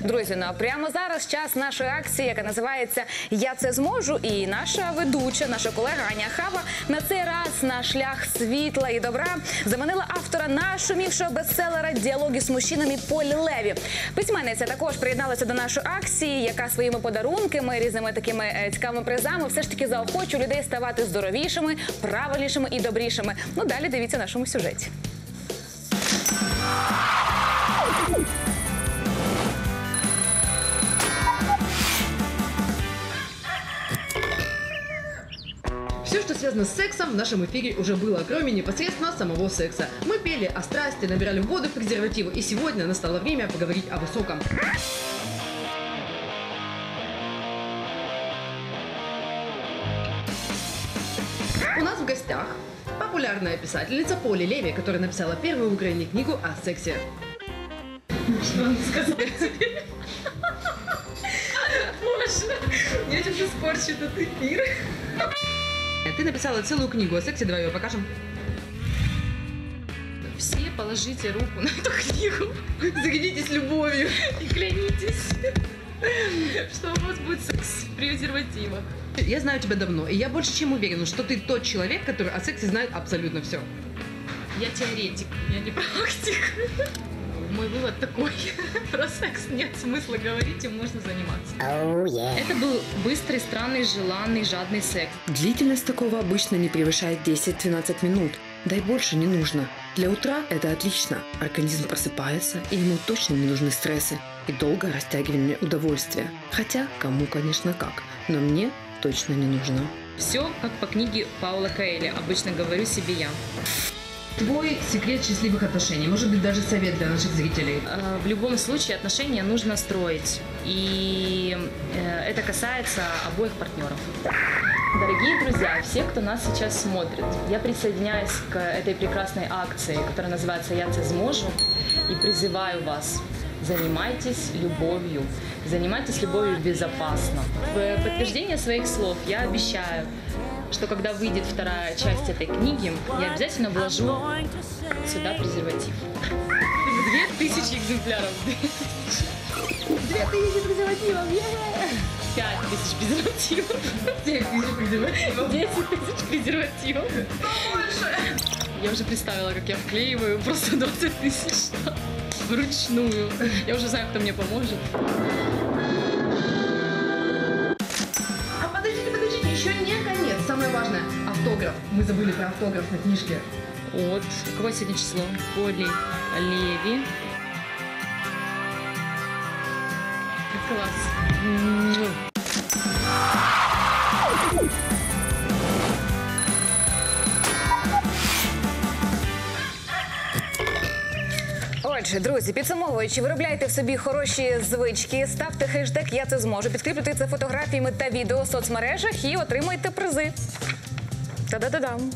Друзі, ну а прямо зараз час нашої акції, яка називається Я це зможу. І наша ведуча, наша колега Аня Хава на цей раз на шлях світла і добра заманила автора нашумівшого бестселера Діалоги з мужчинами Полі Леві. Письменниця також приєдналася до нашої акції, яка своїми подарунками, різними такими е, цікавими призами все ж таки заохочує людей ставати здоровішими, правильнішими і добрішими. Ну далі дивіться нашому сюжеті. Все, что связано с сексом, в нашем эфире уже было, кроме непосредственно самого секса. Мы пели о страсти, набирали воду в презервативы, и сегодня настало время поговорить о высоком. У нас в гостях популярная писательница Поли Леви, которая написала первую в Украине книгу о сексе. Что вам сказать? Боже, я сейчас испорчу этот эфир. Ты написала целую книгу о сексе, давай ее покажем. Все положите руку на эту книгу Зарядитесь любовью. и клянитесь, что у вас будет секс в презервативах. Я знаю тебя давно, и я больше чем уверена, что ты тот человек, который о сексе знает абсолютно все. Я теоретик, я не практик. Мой вывод такой. Про секс нет смысла говорить, им можно заниматься. Это был быстрый, странный, желанный, жадный секс. Длительность такого обычно не превышает 10-12 минут. Да и больше не нужно. Для утра это отлично. Организм просыпается, и ему точно не нужны стрессы и долгое растягивание удовольствия. Хотя, кому, конечно, как. Но мне точно не нужно. Все как по книге Паула Коэля, обычно говорю себе я. Твой секрет счастливых отношений, может быть, даже совет для наших зрителей. Э, В любом случае отношения нужно строить. И э, это касается обоих партнеров. Дорогие друзья, все, кто нас сейчас смотрит, я присоединяюсь к этой прекрасной акции, которая называется «Я це зможу» и призываю вас Занимайтесь любовью. Занимайтесь любовью безопасно. В подтверждение своих слов я обещаю, что когда выйдет вторая часть этой книги, я обязательно вложу сюда презерватив. Две тысячи экземпляров. Две тысячи презервативов, Пять тысяч презервативов. Всех тысяч презервативов. Десять тысяч презервативов. Я уже представила, как я вклеиваю просто 20 тысяч вручную. Я уже знаю, кто мне поможет. А подождите, подождите, еще не конец. Самое важное, автограф. Мы забыли про автограф на книжке. От, какое сегодня число? Поли Леви. Класс. Отже, друзі, підсумовуючи, виробляйте в собі хороші звички, ставте хештег Я це зможу, підкріплюйте це фотографіями та відео в соцмережах і отримуйте призи. Та-да-да-дам!